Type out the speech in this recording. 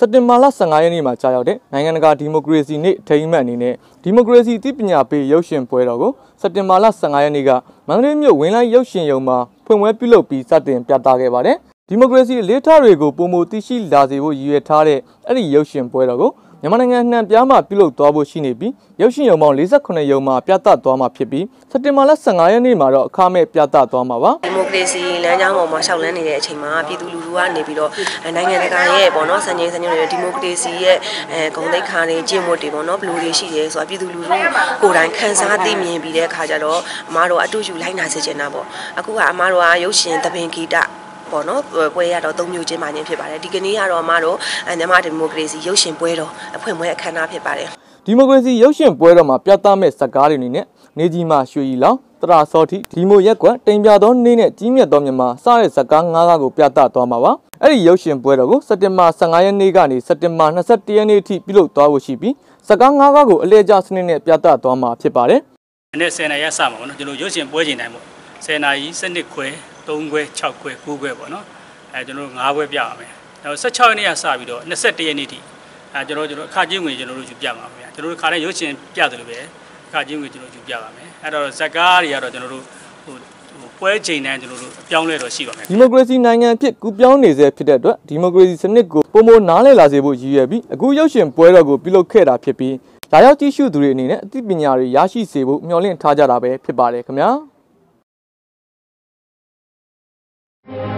စက်တင်ဘာလ15ရက်နေ့မှာကြာရောက်တဲ့နိုင်ငံတကာဒီမိုကရေစီနေ့ထိမ်းအမှတ်အနေနဲ့ဒီမိုကရေစီသိပညာပေးရုပ်ရှင်ပွဲတော်ကိုစက်တင်ဘာလ15ရက်နေ့ကမန္တလေးမြို့ဝင်းလိုင်းရုပ်ရှင်ရုံမှာဖွင့်ပွဲပြုလုပ်ပြီးစတင်ပြသခဲ့ပါတယ်။ ဒီမိုကရေစီလေးထားတွေကိုပုံမသိရှိလာစေဖို့ရည်ရွယ်ထားတဲ့အဲ့ဒီရုပ်ရှင်ပွဲတော်ကိုမြန်မာနိုင်ငံနှံပြားမှာပြုလုပ်သွားဖို့ရှိနေပြီးရုပ်ရှင်ရုံပေါင်း48ရုံမှာပြသသွားမှာဖြစ်ပြီးစက်တင်ဘာလ15ရက်နေ့မှာတော့အခမဲ့ပြသသွားမှာပါဒီမိုကရေစီလမ်းကြောင်းပေါ်မှာရှောက်လန်းနေတဲ့အချိန်မှာပြည်သူလူထုကနေပြီးတော့နိုင်ငံတကာရဲ့ပေါ့နော်စံချိန်စံညွှန်းတွေဒီမိုကရေစီရဲ့အဲဂုဏ်သိက္ခာတွေကျင့်ဝတ်တွေပေါ့နော်ဘယ်လိုတွေရှိရဲဆိုတာပြည်သူလူထုကိုယ်တိုင်ခန်းစားသိမြင်ပြီးတဲ့အခါကျတော့အမားတို့အတူယူလိုက်နာစေချင်တာပေါ့အခုကအမားတို့ကရုပ်ရှင်သဘင်ဂီတ ပေါ့နော်ပွဲရတော့သုံးမျိုးချင်းမှချင်းဖြစ်ပါတယ်ဒီကနေ့ကတော့အမတို့မြန်မာဒီမိုကရေစီရုပ်ရှင်ပွဲတော်အဖွင့်ပွဲအခမ်းအနားဖြစ်ပါတယ်ဒီမိုကရေစီရုပ်ရှင်ပွဲတော်မှာပြသမဲ့ဇာတ်ကားတွေအနေနဲ့နေကြီးမှရွှေရီလောင်တရာစောတိဒီမိုရက်ကွက်တင်ပြသောနေ့နဲ့ကြီးမြတ်သောမြန်မာစတဲ့ဇာတ်ကား၅ကားကိုပြသသွားမှာပါအဲ့ဒီရုပ်ရှင်ပွဲတော်ကိုစက်တင်ဘာ15ရက်နေ့ကနေစက်တင်ဘာ21ရက်နေ့ထိပြုလုပ်သွားဖို့ရှိပြီးဇာတ်ကား၅ကားကိုအလဲကျစနစ်နဲ့ပြသသွားမှာဖြစ်ပါတယ်။ဒီနေ့10နာရီစမှာပေါ့နော်ကျွန်တော်ရုပ်ရှင်ပွဲချိန်တိုင်းပေါ့ 10နာရီစနစ်ခွဲ3ခွဲ6ခွဲ9ခွဲပေါ့နော်အဲကျွန်တော်တို့9ခွဲပြပါမယ်နောက်16ရက်နေ့ကစပြီးတော့21ရက်နေ့ထိအဲကျွန်တော်ကျွန်တော်အခကြေးငွေကျွန်တော်တို့ယူပြပါမယ်ကျွန်တော်တို့ခါတဲ့ရုပ်ရှင်ပြတယ်လို့ပဲအခကြေးငွေကျွန်တော်ယူပြပါမယ်အဲ့တော့ဇက်ကားတွေကတော့ကျွန်တော်တို့ဟိုပွဲချိန်တိုင်းကျွန်တော်တို့အပြောင်းလဲတော့ရှိပါမယ်ဒီမိုကရေစီနိုင်ငံဖြစ်ကူပြောင်းနေစေဖြစ်တဲ့အတွက်ဒီမိုကရေစီစနစ်ကိုပုံမနားလည်လာစေဖို့ရည်ရွယ်ပြီးအခုရုပ်ရှင်ပွဲတော်ကိုပြုလုပ်ခဲ့တာဖြစ်ပြီးလာရောက်ကြည့်ရှုသူတွေအနေနဲ့အသိပညာတွေရရှိစေဖို့မျှော်လင့်ထားကြတာပဲဖြစ်ပါတယ်ခင်ဗျာ Thank you.